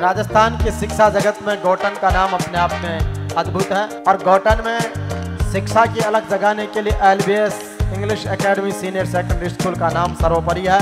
राजस्थान की शिक्षा जगत में गौटन का नाम अपने आप में अद्भुत है। और गौटन में शिक्षा की अलग जगाने के लिए LBS, English academy, senior secondary school का नाम सर्वोपरि है।